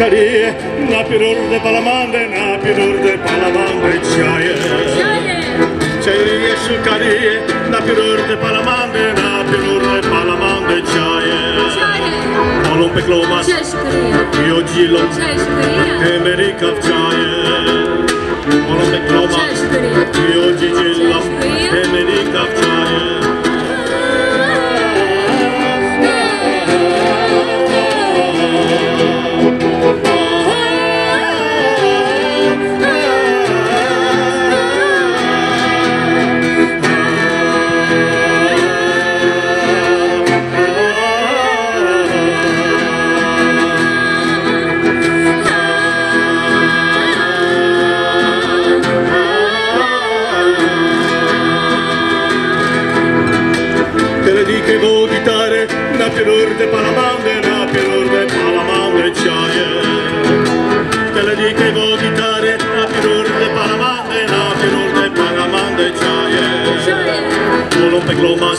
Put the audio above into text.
Sukari na pirurde palamande na pirurde palamande chaye chaye sukari na pirurde palamande na pirurde palamande chaye Olom peklomas i odzilom Emerika w czaje Olom devo evitare Napierur de palamande, napierur de palamande ciaie cioè. Te le dico devo evitare Napierur de palamande, napierur de palamande ciaie cioè. cioè. Volum pe glomas